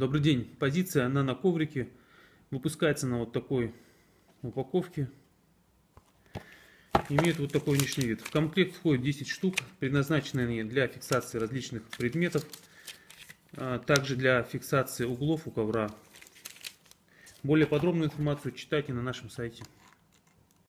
Добрый день. Позиция она на коврике. Выпускается на вот такой упаковке. Имеет вот такой внешний вид. В комплект входит 10 штук, предназначенные они для фиксации различных предметов. а Также для фиксации углов у ковра. Более подробную информацию читайте на нашем сайте.